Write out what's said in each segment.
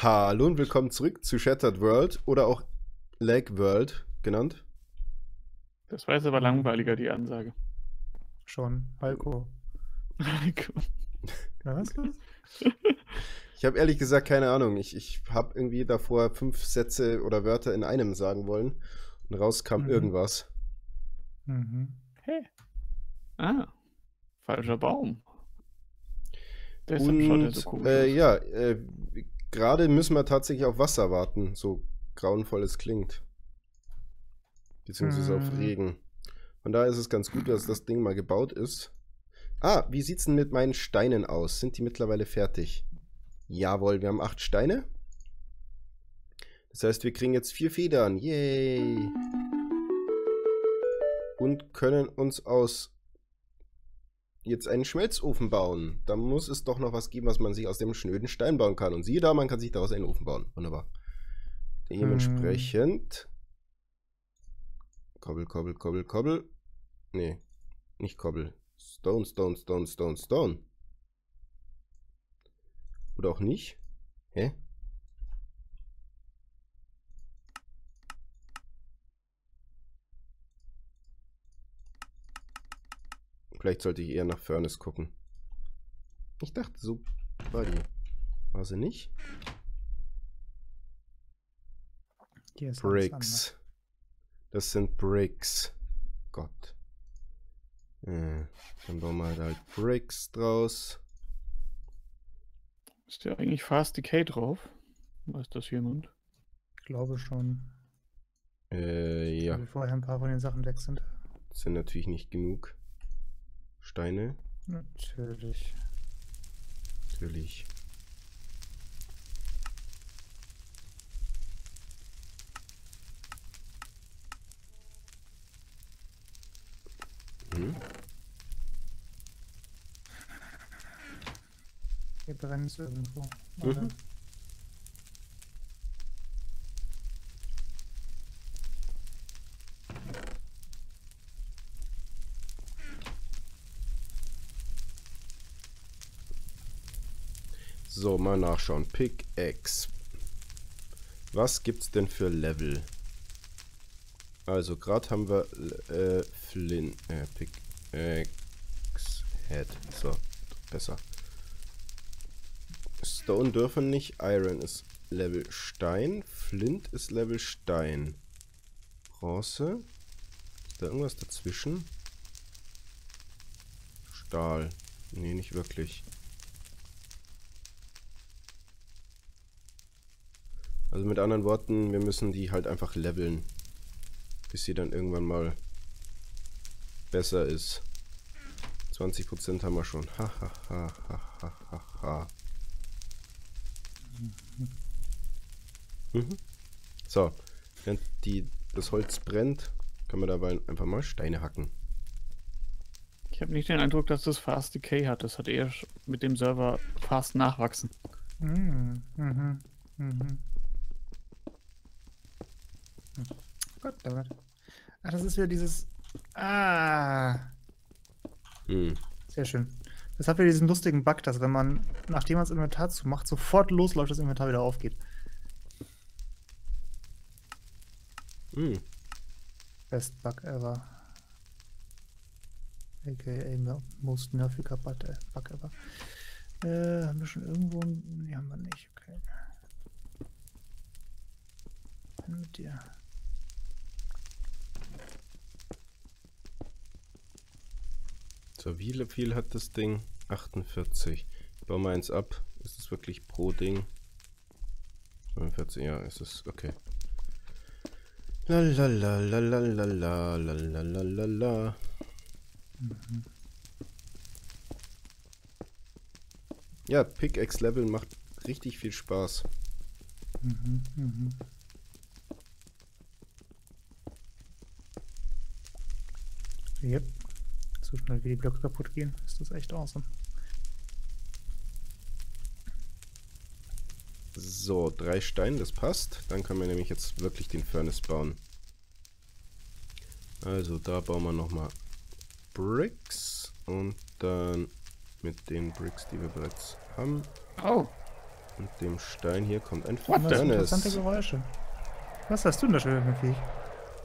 Hallo und willkommen zurück zu Shattered World oder auch Lag World genannt. Das war jetzt aber langweiliger, die Ansage. Schon. Heiko. Ja, was? Ich habe ehrlich gesagt keine Ahnung. Ich, ich habe irgendwie davor fünf Sätze oder Wörter in einem sagen wollen und raus kam Mhm. irgendwas. mhm. Hey. Ah. Falscher Baum. Deshalb schaut er Und so komisch äh, ja, äh, gerade müssen wir tatsächlich auf Wasser warten, so grauenvoll es klingt. Beziehungsweise auf Hm. Regen. Von daher ist es ganz gut, dass das Ding mal gebaut ist. Ah, wie sieht's denn mit meinen Steinen aus? Sind die mittlerweile fertig? Jawohl, wir haben acht Steine. Das heißt, wir kriegen jetzt vier Federn. Yay! Und können uns aus jetzt einen Schmelzofen bauen. Da muss es doch noch was geben, was man sich aus dem schnöden Stein bauen kann. Und siehe da, man kann sich daraus einen Ofen bauen. Wunderbar. Dementsprechend. Kobbel, kobbel, kobbel, kobbel. Nee, nicht kobbel. Stone, stone, stone, stone, stone. Oder auch nicht. Hä? Vielleicht sollte ich eher nach Furnace gucken. Ich dachte, so war die. War sie nicht? Hier ist alles Bricks. Das sind Bricks. Gott. Äh, dann bauen wir halt Bricks draus. Ist ja eigentlich Fast Decay drauf? Weiß das jemand? Ich glaube schon. Äh, ja. Weil vorher ein paar von den Sachen weg sind. Das sind natürlich nicht genug. Steine, Natürlich. natürlich. Hm? Hier brennt es irgendwo. Mhm. So, mal nachschauen. Pickaxe. Was gibt's denn für Level? Also, gerade haben wir äh, Flint, äh, Pickaxe Head. So, besser. Stone dürfen nicht. Iron ist Level Stein. Flint ist Level Stein. Bronze. Ist da irgendwas dazwischen? Stahl. Nee, nicht wirklich. Also mit anderen Worten, wir müssen die halt einfach leveln. Bis sie dann irgendwann mal besser ist. 20% haben wir schon. Ha, ha, ha, ha, ha, ha, ha. Mhm. So, während die, das Holz brennt, können wir dabei einfach mal Steine hacken. Ich habe nicht den Eindruck, dass das Fast Decay hat. Das hat eher mit dem Server Fast Nachwachsen. Mhm. Mhm. Mhm. Gott damit. Ach, das ist wieder dieses. Ah. Hm. Sehr schön. Das hat wieder diesen lustigen Bug, dass wenn man, nachdem man das Inventar zumacht, sofort losläuft, das Inventar wieder aufgeht. Hm. Best Bug ever. AKA mo- most nerviger Bug, äh, Bug ever. Äh, haben wir schon irgendwo. ein- Nee, haben wir nicht. Okay. Hin mit dir. So, wie viel hat das Ding? 48. Bauen wir eins ab. Ist es wirklich pro Ding? 45, ja, ist es. Okay. La la la la la la la la la la la la. Ja, Pickaxe Level macht richtig viel Spaß. Mhm, mhm. Yep. So schnell wie die Blöcke kaputt gehen, ist das echt awesome. So, drei Steine, das passt. Dann können wir nämlich jetzt wirklich den Furnace bauen. Also, da bauen wir nochmal Bricks. Und dann mit den Bricks, die wir bereits haben. Oh, Und dem Stein hier kommt ein Was für interessante Furnace. Geräusche. Was hast du denn da schon für ein Viech?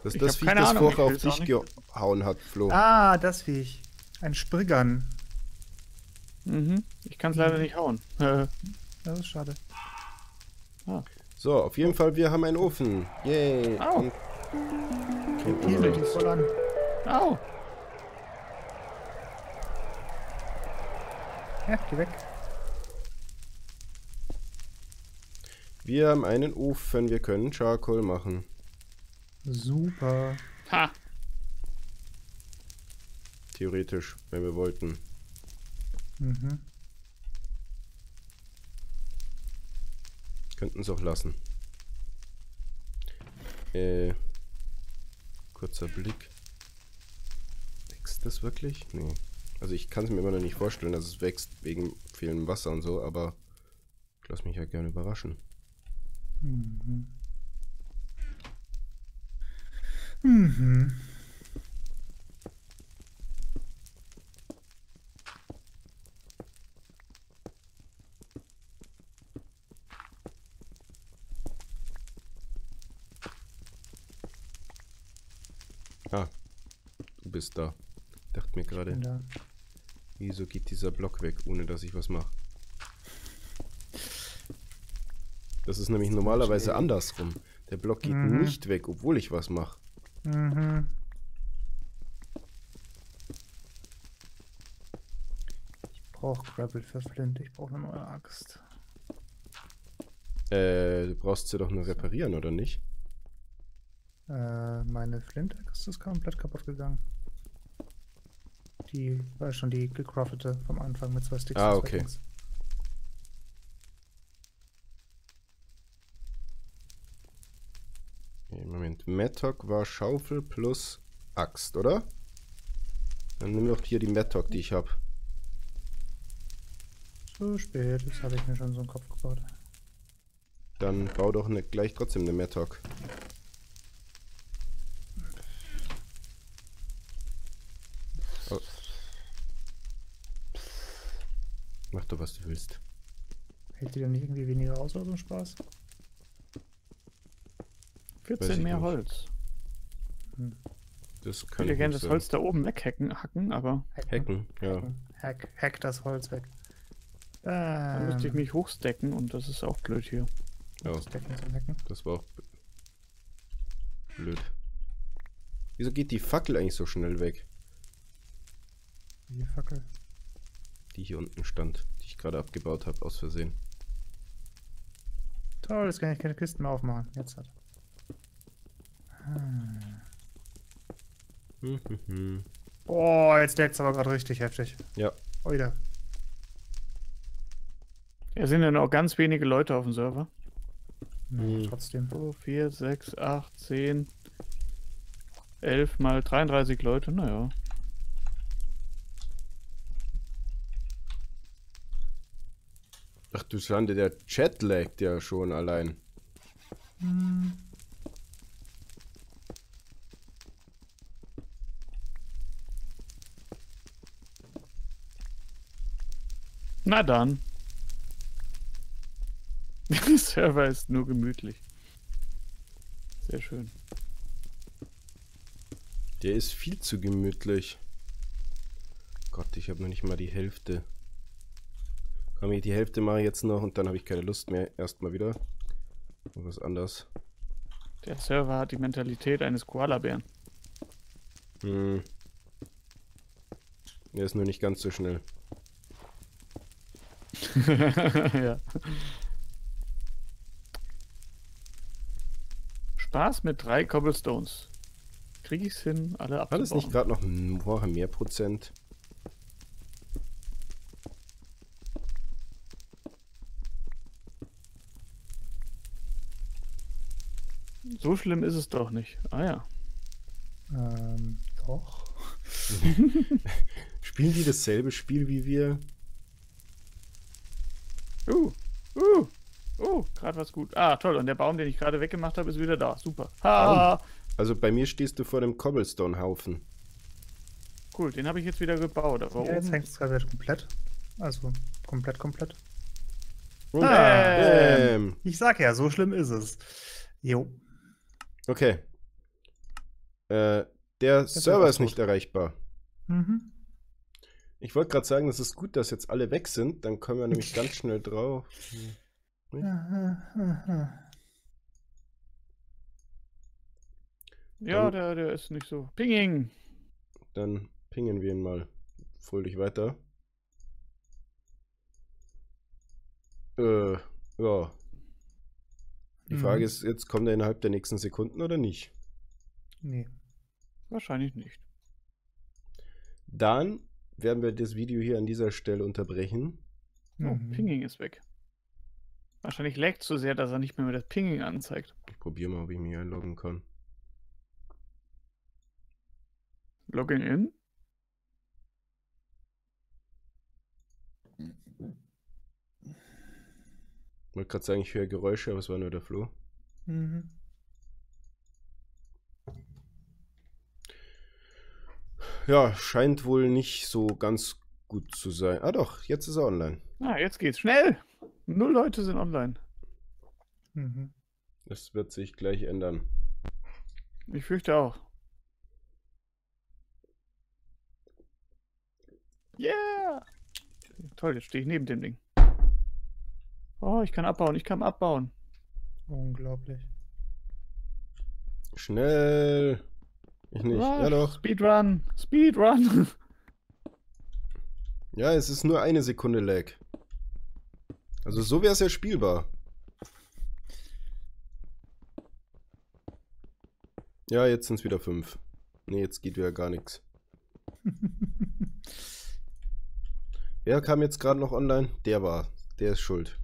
Das ist das Viech, das Ahnung, vorher auf dich gehauen hat, Flo. Ah, das Viech. Ein Spriggern. Mhm. Ich kann es leider nicht hauen. Das ist schade. So, auf jeden Fall, wir haben einen Ofen. Yay. Au. Und Hier die voll an. au! Ja, geh weg. Wir haben einen Ofen, wir können Charcoal machen. Super. Ha! Theoretisch, wenn wir wollten. Mhm. Könnten es auch lassen. Äh, kurzer Blick. Wächst das wirklich? Nee. Also ich kann es mir immer noch nicht vorstellen, dass es wächst wegen fehlendem Wasser und so, aber ich lasse mich ja gerne überraschen. Mhm. Mhm. Ah, du bist da. Dachte mir gerade, da. wieso geht dieser Block weg, ohne dass ich was mache? Das ist nämlich normalerweise andersrum. Der Block geht Mhm. nicht weg, obwohl ich was mache. Mhm. Ich brauche Gravel für Flint. Ich brauche eine neue Axt. Äh, du brauchst sie doch nur reparieren, oder nicht? Äh, meine Flint-Axt ist komplett kaputt gegangen. Die war schon die gecraftete vom Anfang mit zwei Sticks. Ah, okay. Dings. Okay, Moment. Mattock war Schaufel plus Axt, oder? Dann nimm doch hier die Mattock, die ich habe. So spät, das habe ich mir schon so im Kopf gebaut. Dann bau doch ne, gleich trotzdem eine Mattock. Oh. Mach doch, was du willst. Hält die dann nicht irgendwie weniger aus oder so ein Spaß? 14 ich mehr nicht. Holz. Das Ich kann würde ich gerne nicht das Holz da oben weghacken, hacken, aber Hacken, ja. Hack, hack das Holz weg. dann müsste ich Ähm, mich hochstecken und das ist auch blöd hier. ja. das Decken zum Hacken. Das war auch blöd. Wieso geht die Fackel eigentlich so schnell weg? Die Fackel. Die hier unten stand, die ich gerade abgebaut habe, aus Versehen. Toll, jetzt kann ich keine Kisten mehr aufmachen. Jetzt hat. Ah. Hm. Boah, jetzt leckt's aber gerade richtig heftig. Ja, Oida. Es sind ja noch ganz wenige Leute auf dem Server. Hm. Trotzdem. 2, 4, 6, 8, 10, 11 mal 33 Leute, naja. Ach du Schande, der Chat laggt ja schon allein. Hm. Na dann. Der Server ist nur gemütlich. Sehr schön. Der ist viel zu gemütlich. Gott, ich habe noch nicht mal die Hälfte. Komm, ich die Hälfte mache jetzt noch und dann habe ich keine Lust mehr. Erstmal wieder. Und was anderes. Der Server hat die Mentalität eines Koalabären. Hm. Der ist nur nicht ganz so schnell. Ja. Spaß mit drei Cobblestones. Krieg ich's hin, alle Hat es nicht gerade noch vorher mehr Prozent? So schlimm ist es doch nicht. Ah ja. Ähm, doch. Spielen die dasselbe Spiel wie wir? Uh, uh, uh, gerade was gut. Ah, toll. Und der Baum, den ich gerade weggemacht habe, ist wieder da. Super. Ha, Also bei mir stehst du vor dem Cobblestone-Haufen. cool. Den habe ich jetzt wieder gebaut. Aber Ja, jetzt hängt es gerade komplett. Also komplett, komplett. Und Hey. Ich sag ja, so schlimm ist es. Jo. Okay. Äh, der Server ist nicht erreichbar. Mhm. Ich wollte gerade sagen, es ist gut, dass jetzt alle weg sind. Dann kommen wir nämlich ganz schnell drauf. Ja, Dann- der, der ist nicht so. Pinging! Dann pingen wir ihn mal fröhlich weiter. Äh, ja. Die Mhm. Frage ist jetzt, kommt er innerhalb der nächsten Sekunden oder nicht? Nee. Wahrscheinlich nicht. Dann werden wir das Video hier an dieser Stelle unterbrechen. Oh, Mhm. Pinging ist weg. Wahrscheinlich laggt so sehr, dass er nicht mehr, mehr das Pinging anzeigt. Ich probiere mal, ob ich mich einloggen kann. Login in. wollte gerade sagen, ich höre Geräusche, aber es war nur der Flo. Mhm. Ja, scheint wohl nicht so ganz gut zu sein. Ah doch, jetzt ist er online. Ah, jetzt geht's. Schnell! Null Leute sind online. Mhm. Das wird sich gleich ändern. Ich fürchte auch. Yeah! Toll, jetzt stehe ich neben dem Ding. Oh, ich kann abbauen, ich kann abbauen. Unglaublich. Schnell. Ich nicht. Ah, Ja doch. Speedrun! Speedrun! Ja, es ist nur eine Sekunde Lag. Also so wäre es ja spielbar. Ja, jetzt sind es wieder fünf. Nee, jetzt geht wieder gar nichts. Wer kam jetzt gerade noch online? Der war. Der ist schuld.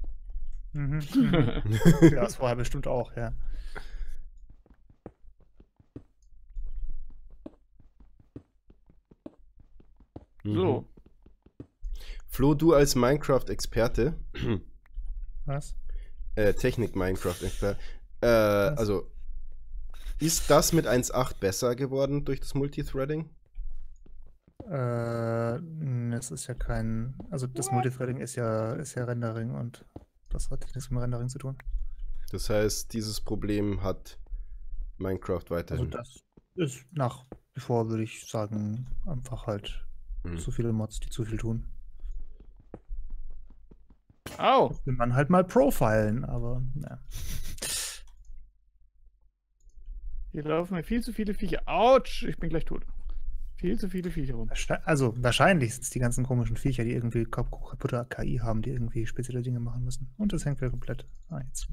Mhm. Mhm. ja, das vorher bestimmt auch, ja. So. Mhm. Flo, du als Minecraft-Experte, Was? äh, Technik-Minecraft-Experte, äh, also, ist das mit 1.8 besser geworden durch das Multithreading? Äh, es ist ja kein. Also das Multithreading ist ja, ist ja Rendering und das hat nichts mit Rendering zu tun. Das heißt, dieses Problem hat Minecraft Also weiterhin. das ist nach wie vor, würde ich sagen, einfach halt Hm. zu viele Mods, die zu viel tun. Au! Will man halt mal profilen, aber ja. Hier laufen mir viel zu viele Viecher. Autsch! Ich bin gleich tot. Viel zu viele Viecher rum. Also wahrscheinlich sind es die ganzen komischen Viecher, die irgendwie kap- kaputte KI haben, die irgendwie spezielle Dinge machen müssen. Und das hängt wieder komplett. Ah, jetzt.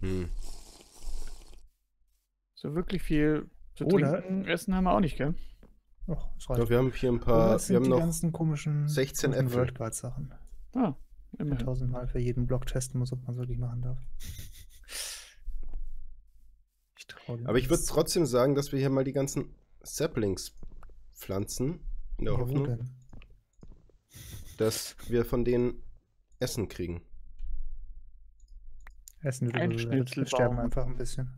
Hm. So wirklich viel zu Oder- trinken, essen haben wir auch nicht, gell? Das Ich reicht. glaube, wir haben hier ein paar. es Wir sind haben die noch. ganzen komischen 16 komischen Äpfel. World Guard Sachen. Ah, immerhin. Tausendmal für jeden Block testen muss, ob man es wirklich machen darf. Ich trau dem Aber ich würde trotzdem sagen, dass wir hier mal die ganzen Saplings pflanzen. In der Ja, Hoffnung, denn? dass wir von denen Essen kriegen. Essen wird Ein sterben einfach ein bisschen.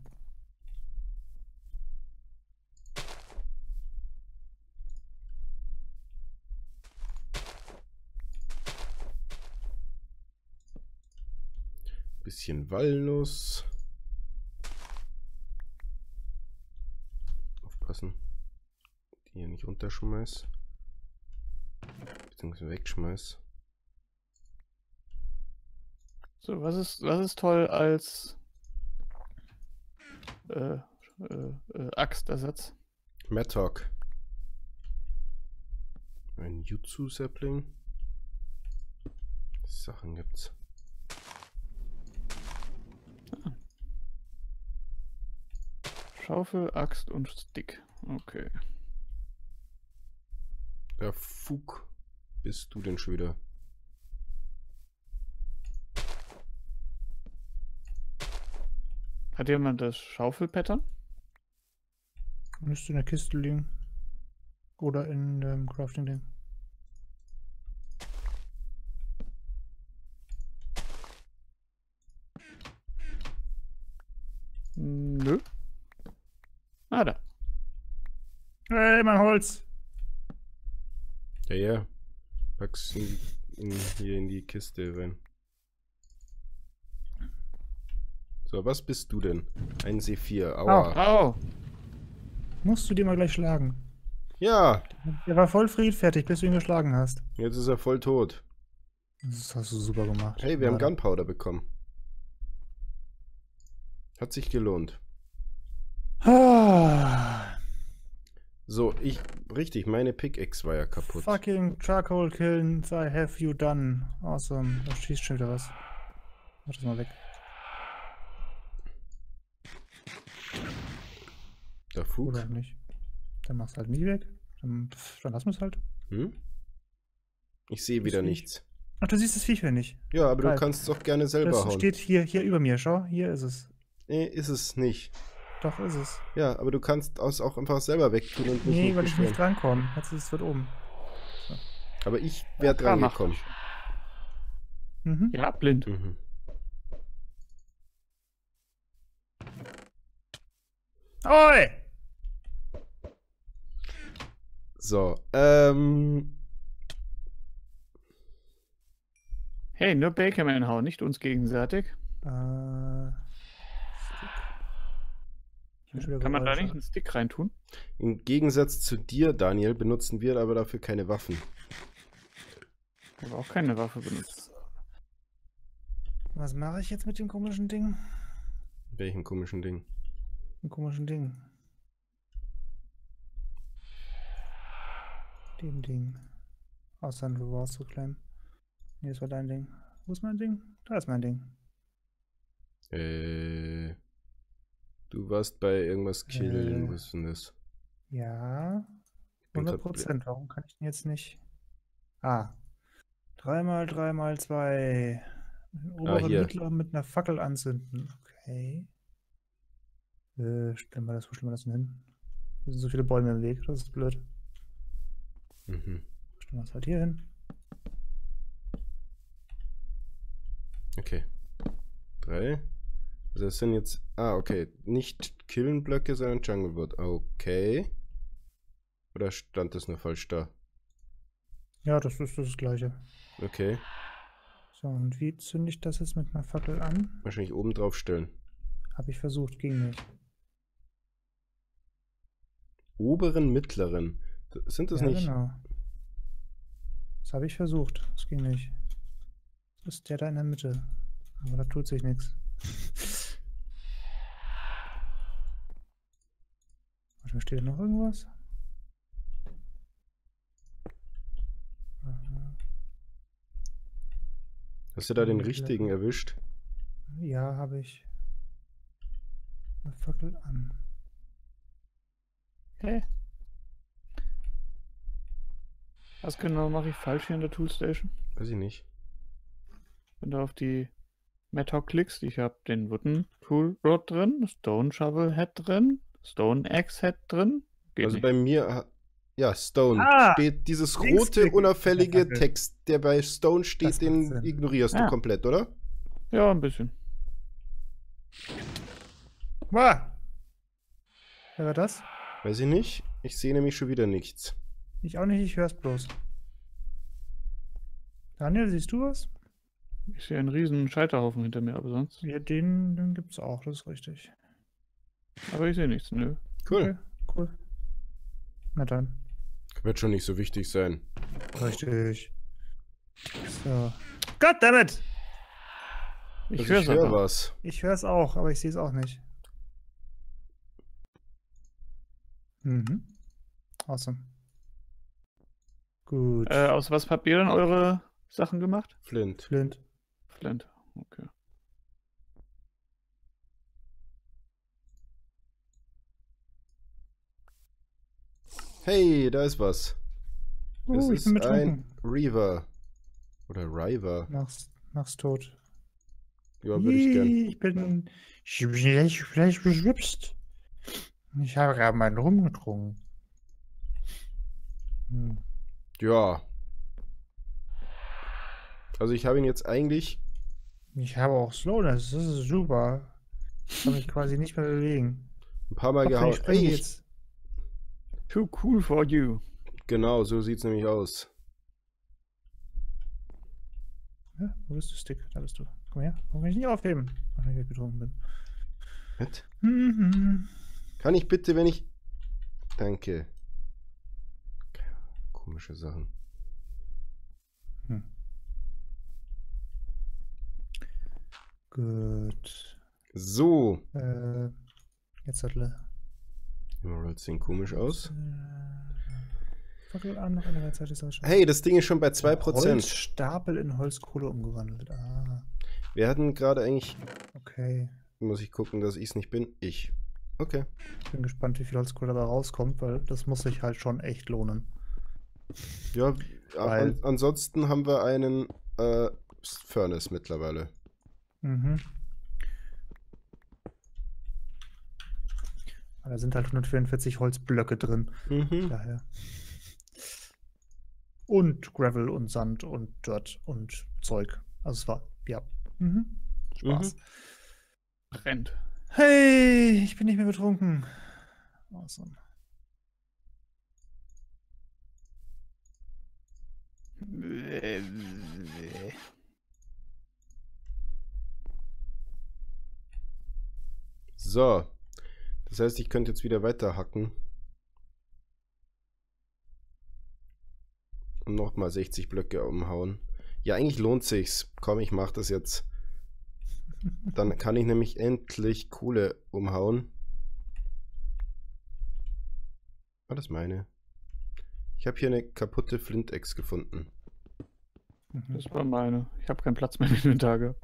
Bisschen Walnuss. Aufpassen. Die hier nicht runterschmeiß. Beziehungsweise wegschmeiß. So, was ist, was ist toll als äh, äh, äh, Axtersatz? Mattock. Ein Jutsu-Sapling. Sachen gibt's. Schaufel, Axt und Stick. Okay. Der Fug bist du denn schon wieder? Hat jemand das Schaufelpattern? Müsste in der Kiste liegen. Oder in dem Crafting-Ding. Nö. Ah, da. Hey, mein Holz! Ja, ja. Pack's in in, hier in die Kiste rein. So, was bist du denn? Ein C4. Aua. Au! Musst du dir mal gleich schlagen. Ja, Der war voll friedfertig, bis du ihn geschlagen hast. jetzt ist er voll tot. Das hast du super gemacht. Hey, wir haben Warte. Gunpowder bekommen. Hat sich gelohnt. Ah, So, ich. Richtig, meine Pickaxe war ja kaputt. fucking Charcoal Kills, I have you done. Awesome. Da schießt schon wieder was. Mach das mal weg. Der Fug. Oder nicht. Dann mach's halt nie weg. Dann, dann lassen wir es halt. Hm? Ich sehe wieder nicht. nichts. Ach, du siehst das Viech wieder nicht. Ja, aber Geil. du kannst es auch gerne selber Das hauen. steht hier, hier über mir. Schau, hier ist es. Nee, ist es nicht. Doch, ist es. Ja, aber du kannst es auch einfach selber wegtun und mich Nee, nicht weil ich nicht drankomme. Jetzt ist es dort oben. Aber ich wäre Klar, dran gekommen. Mhm. Ja, blind. Mhm. Oi! So, ähm. Hey, nur Bakerman hauen, nicht uns gegenseitig. Äh, Stick. Ich bin schon wieder Kann man da nicht einen Stick reintun? Im Gegensatz zu dir, Daniel, benutzen wir aber dafür keine Waffen. Ich habe auch keine Waffe benutzt. Was mache ich jetzt mit dem komischen Ding? Welchen komischen Ding? Dem komischen Ding. Dem Ding. Aus Sand Rewards zu klemmen. Nee, das war dein Ding. Wo ist mein Ding? Da ist mein Ding. Äh. Du warst bei irgendwas killen. Äh. Was ist denn das? Ja. bin grad 100 Prozent. Warum kann ich denn jetzt nicht? Ah. 3 mal 3 mal 2. Obere hier. Mittler mit einer Fackel anzünden. Okay. Äh, stellen wir das, wo stellen wir das denn hin? Hier sind so viele Bäume im Weg, das ist blöd. Mhm. Stellen wir es halt hier hin. Okay. Drei. Also das sind jetzt. Ah, okay. Nicht Killenblöcke, sondern Jungle Wood. Okay. Oder stand das nur falsch da? Ja, das ist das Gleiche. Okay. So, und wie zünde ich das jetzt mit einer Fackel an? Wahrscheinlich oben drauf stellen. Habe ich versucht, ging nicht. Oberen, mittleren. Sind das ja, nicht? genau. Das habe ich versucht. Das ging nicht. Das ist der da in der Mitte. Aber da tut sich nichts. Warte, steht da noch irgendwas? Hast du da den richtigen erwischt? Ja, habe ich. Eine Fackel an. Hä? Was genau mache ich falsch hier in der Toolstation? Weiß ich nicht. Wenn du auf die Method klickst, ich habe den Wooden Tool Rod drin, Stone Shovel Head drin, Stone Axe Head drin. Geht also nicht. bei mir. Ja, Stone. Ah, steht dieses rote, unauffällige. Text, der bei Stone steht, den Sinn. ignorierst du Ah. komplett, oder? Ja, ein bisschen. Wow. Wer war das? Weiß ich nicht. Ich sehe nämlich schon wieder nichts. Ich auch nicht, ich hör's bloß. Daniel, siehst du was? Ich sehe einen riesen Scheiterhaufen hinter mir, aber sonst. Ja, den, den gibt's auch, das ist richtig. Aber ich sehe nichts, nö. Cool. Okay, cool. Na dann. Wird schon nicht so wichtig sein. Richtig. So. Goddammit! Ich Also höre ich höre aber. was. Ich hör's auch, aber ich sehe es auch nicht. Mhm. Awesome. Gut. Äh, aus was habt ihr denn eure Sachen gemacht? Flint. Flint. Flint. Okay. Hey, da ist was. Es Oh, ich ist bin ein betrunken. Reaver. Oder River. Mach's, mach's tot. Ja, würde ich gern. Ich bin schlecht, schlecht beschwipst. Ich habe gerade meinen Rum getrunken. Hm. Ja. Also ich habe ihn jetzt eigentlich. Ich habe auch Slowness, das ist super. Ich kann mich quasi nicht mehr bewegen. ein paar Mal gehauen. Ey, jetzt. Too cool for you. genau, so sieht's nämlich aus. Hä? Wo bist du, Stick? Da bist du. Komm her. Warum kann ich nicht aufheben? Ach, wenn ich betrunken bin. Was? Mhm. Kann ich bitte, wenn ich... Danke. Komische Sachen. Hm. Gut. So. Äh, jetzt hat er. Emeralds sehen komisch aus. Fackel an, nach einer Zeit ist schon. Hey, das Ding ist schon bei 2%. Holzstapel in Holzkohle umgewandelt. Ah, Wir hatten gerade eigentlich... okay. Muss ich gucken, dass ich es nicht bin? Ich. Okay. Ich bin gespannt, wie viel Holzkohle dabei rauskommt, weil das muss sich halt schon echt lohnen. Ja, Weil- an, ansonsten haben wir einen äh, Furnace mittlerweile. Mhm. Da sind halt 144 Holzblöcke drin. Mhm. Daher. Und Gravel und Sand und Dirt und Zeug. Also es war, ja. Mhm. Spaß. Brennt. Hey, ich bin nicht mehr betrunken. Awesome. So. Das heißt, ich könnte jetzt wieder weiter hacken. Und nochmal 60 Blöcke umhauen. Ja, eigentlich lohnt sich's. Komm, ich mach das jetzt. Dann kann ich nämlich endlich Kohle umhauen. War das meine? Ich habe hier eine kaputte Flintex gefunden. Mhm. Das war meine. Ich habe keinen Platz mehr in den Tage.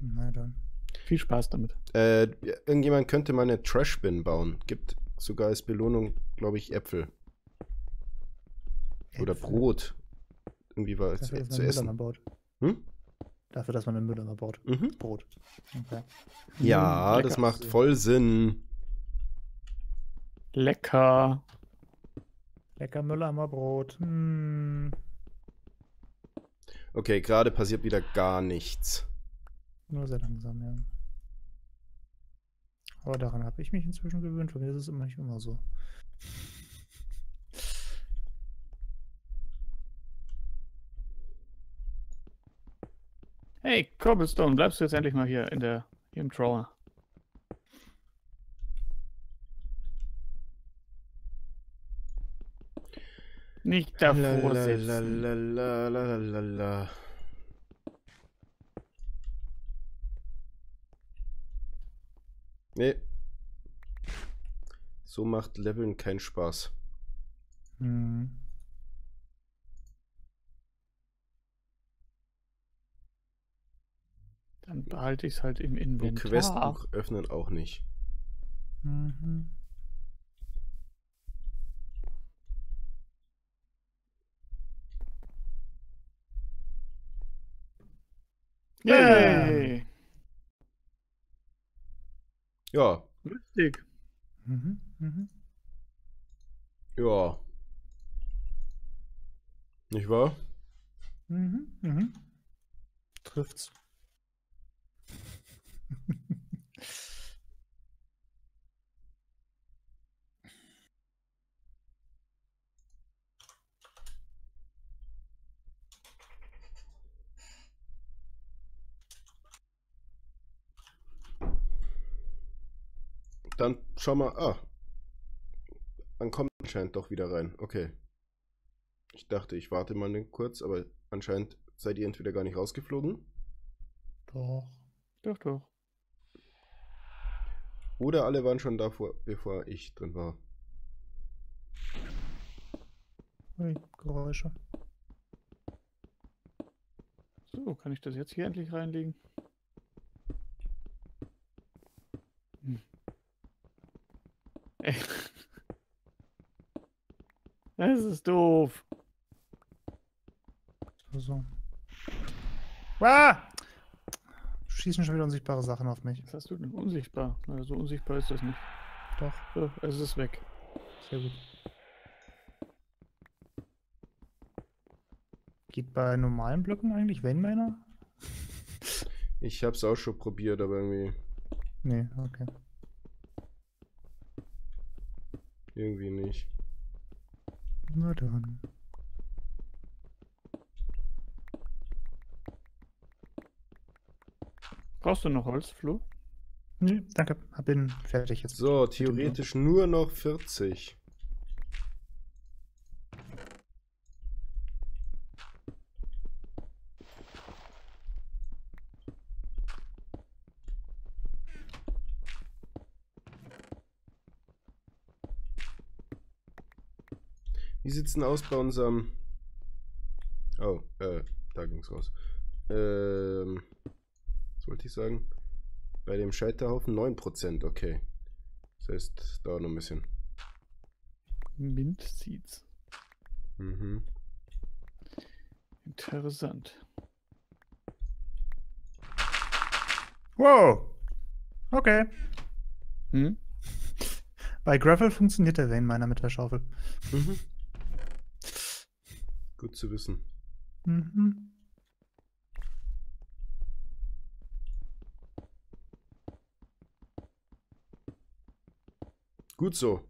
Na dann. Viel Spaß damit. Äh, irgendjemand könnte mal eine Trash-Bin bauen. Gibt sogar als Belohnung, glaube ich, Äpfel. Oder Äpfel. Brot. Irgendwie war es Dafür, dass zu man einen essen. Hm? Dafür, dass man einen Mülleimer baut. Mhm. Brot. Okay. Ja, das lecker. macht voll Sinn. Lecker. Lecker Mülleimer Brot. Hm. Okay, gerade passiert wieder gar nichts. Nur sehr langsam, ja. Aber daran habe ich mich inzwischen gewöhnt. Für mich ist es immer nicht immer so. Hey, Cobblestone, bleibst du jetzt endlich mal hier in der hier im Troller? Nicht davor sitzen. Nee. So macht Leveln keinen Spaß. Hm. Dann behalte ich es halt im Und Inventar. Questbuch öffnen auch nicht. Mhm. Yay! Ja, Lustig. Mhm. Mhm. ja. Nicht wahr? Mhm. Mhm. Trifft's. Dann schau mal. Ah. Dann kommt anscheinend doch wieder rein. Okay. Ich dachte, ich warte mal kurz, aber anscheinend seid ihr entweder gar nicht rausgeflogen. Doch. Doch, doch. Oder alle waren schon da, vor, bevor ich drin war. Ui, Geräusche. So, kann ich das jetzt hier endlich reinlegen? Ey. Das ist doof. So, so. Ah! Schießen schon wieder unsichtbare Sachen auf mich. Was hast du denn? Unsichtbar. Na, so unsichtbar ist das nicht. Doch, So, es ist weg. sehr gut. Geht bei normalen Blöcken eigentlich Vayne-Miner? Ich hab's auch schon probiert, aber irgendwie, Nee, okay. Irgendwie nicht. Na dann. Brauchst du noch Holz, Flo? Nee, danke. Hab ihn fertig jetzt. So, theoretisch nur noch 40. Wie sieht's denn aus bei unserem... Oh, äh, da ging's raus. Ähm, was wollte ich sagen? Bei dem Scheiterhaufen 9%, okay. Das heißt, dauert noch ein bisschen. Mint Seeds. Mhm. Interessant. Wow. Okay. Hm? Bei Gravel funktioniert der Vein meiner mit der Schaufel. Mhm. Gut zu wissen. Mhm. Gut so.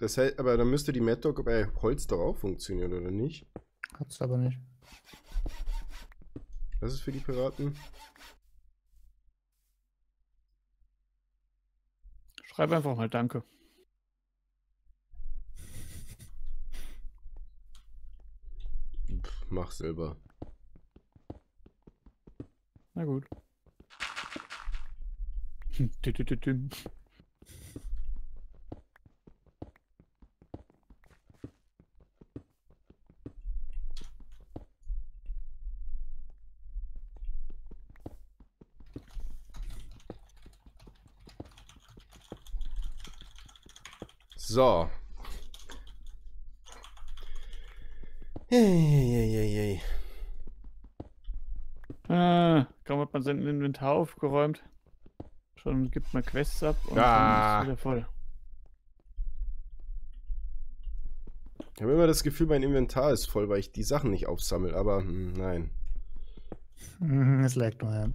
Das heißt, aber dann müsste die Mad-Dog bei Holz doch auch funktionieren, oder nicht? Hat's aber nicht. Was ist für die Piraten? Schreib einfach mal Danke. Mach selber. Na gut. So. Hey, Ah, kaum hat man sein Inventar aufgeräumt. Schon gibt man Quests ab und Ah. dann ist wieder voll. Ich habe immer das Gefühl, mein Inventar ist voll, weil ich die Sachen nicht aufsammle, aber hm, nein. Mhm, Es lag nur, ja.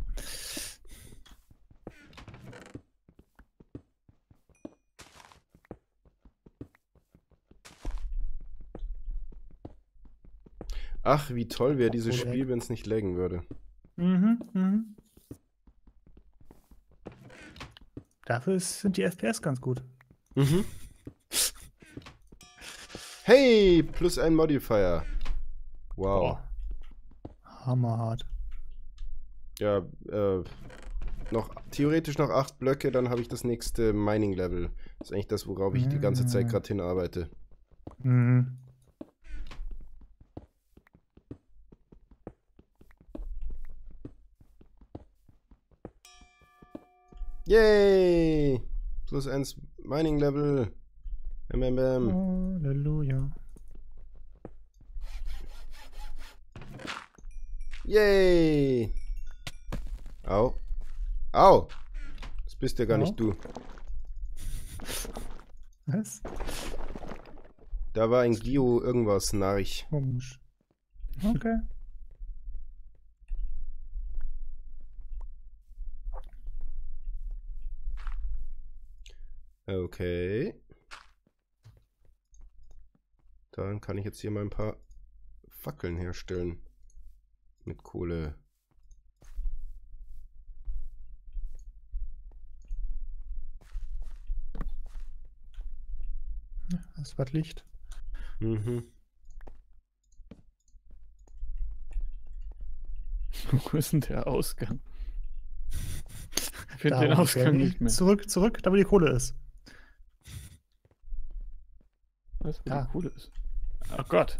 Ach, wie toll wäre dieses Spiel, wenn es nicht laggen würde. Mhm, mhm. Dafür sind die FPS ganz gut. Mhm. Hey, plus ein Modifier. Wow. Boah. Hammerhart. Ja, äh, noch theoretisch noch acht Blöcke, dann habe ich das nächste Mining-Level. Das ist eigentlich das, worauf ich die ganze Zeit Mm. gerade hinarbeite. Mhm. Yay! Plus eins Mining-Level. MMM. Halleluja. Yay! Au. Au! Das bist ja gar Au. nicht du. Was? Da war ein Gio irgendwas, Narch. Komisch. Okay. Okay. Dann kann ich jetzt hier mal ein paar Fackeln herstellen. Mit Kohle. Das war Licht. Mhm. Wo ist denn der Ausgang? Ich finde den. Ausgang nicht mehr. Zurück, zurück, da wo die Kohle ist. Was für Da. die coole ist. Oh Gott.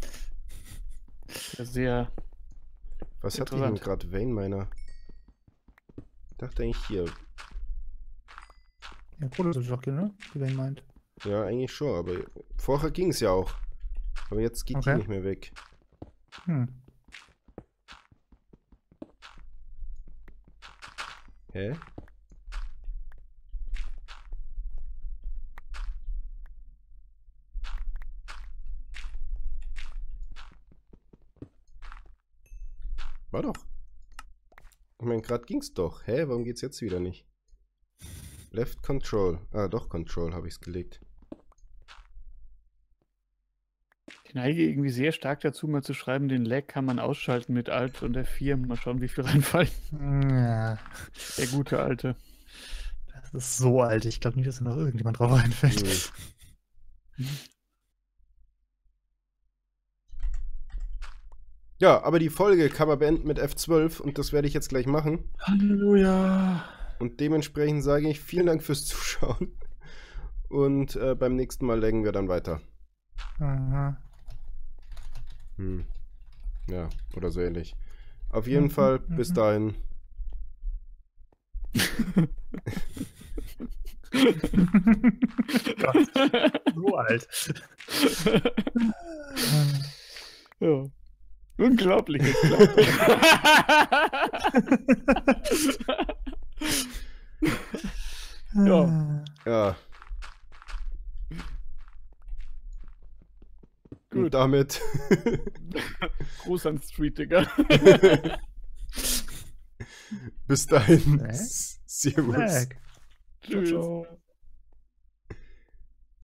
Ja, sehr. Was hat denn gerade Wayne meiner? Dachte eigentlich hier. Ja, Kohle sollte doch gehen, ne? Wie Wayne meint. Ja, eigentlich schon, aber vorher ging es ja auch. Aber jetzt geht die Okay. nicht mehr weg. Hm. Hä? War doch. Ich meine, gerade ging's doch. Hä, warum geht's jetzt wieder nicht? Left Control. Ah, doch, Control habe ich's gelegt. Ich neige irgendwie sehr stark dazu, mal zu schreiben, den Lag kann man ausschalten mit Alt und F4. Mal schauen, wie viel reinfallen. Ja, Der gute Alte. das ist so alt. Ich glaube nicht, dass da noch irgendjemand drauf einfällt. Hm. Ja, aber die Folge kann man beenden mit F12 und das werde ich jetzt gleich machen. Halleluja. Und dementsprechend sage ich vielen Dank fürs Zuschauen. Und äh, beim nächsten Mal legen wir dann weiter. Aha. Hm. Ja, oder so ähnlich. Auf jeden Mhm, Fall, bis mhm. dahin. Gott, so alt. ja. Unglaublich. klappt. Ja. Ja. Und Gut. damit. Gruß an Street, Digga. bis dahin. Äh? Servus. Tschüss. ciao.